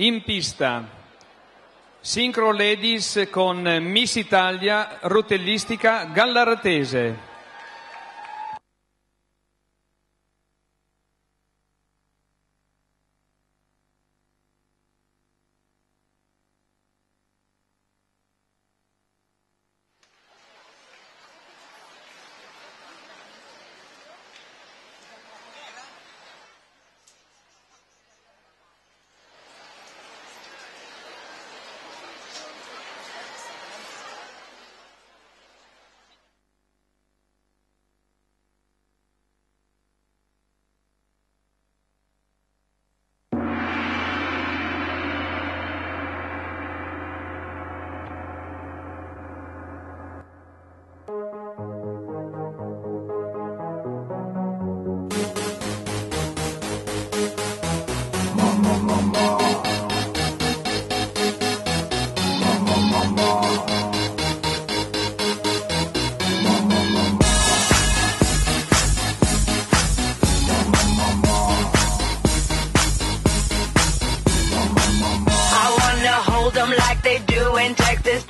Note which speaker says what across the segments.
Speaker 1: in pista. Sincro Ladies con Miss Italia, rotellistica
Speaker 2: gallaratese. in Texas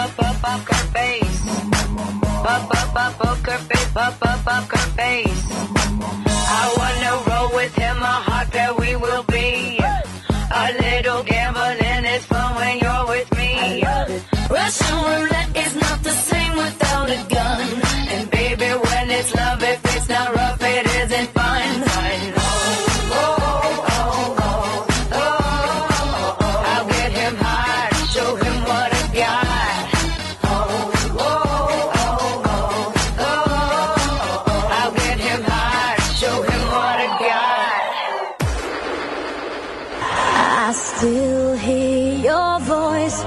Speaker 2: up, up, up her face. Up, up, up, up her face. Up, up, up her face. I wanna roll with him, a heart that we will be. A little gambling is fun when you're with me. Russian roulette is not the same with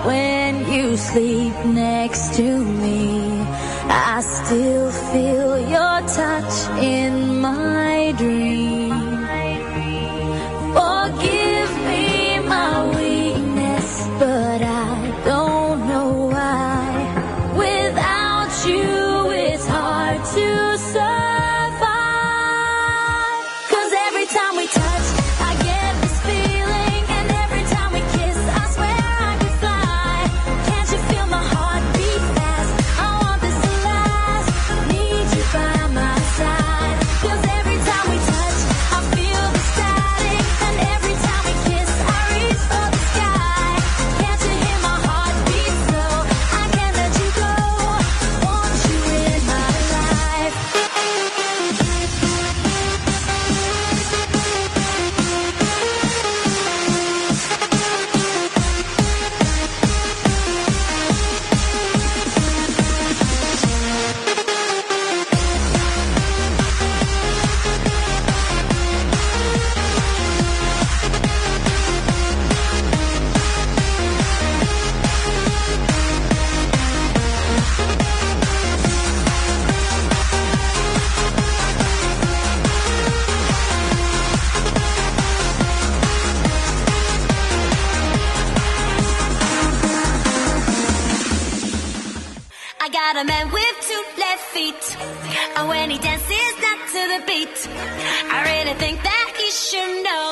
Speaker 2: when
Speaker 3: you sleep next to me. I still feel your touch in my
Speaker 4: got a man with two left feet. And when he dances not to the beat, I really think that he should know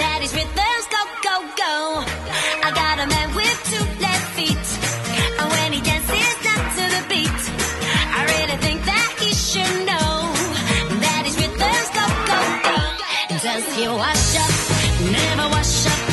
Speaker 4: that his rhythms go, go, go. I got a man with two left feet. And when he dances not to the beat, I really think that he should know that his rhythms go, go, go. Does he wash up? Never wash up.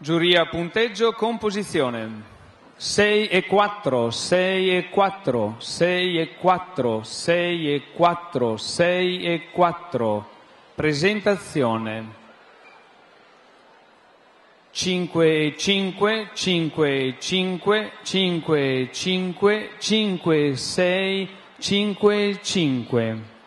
Speaker 1: Giuria punteggio composizione. 6 e 4, 6 e 4, 6 e 4, 6 e 4, 6 e 4. Presentazione. 5 e 5, 5 e 5, 5 e 5, 5 e 6, 5 e 5.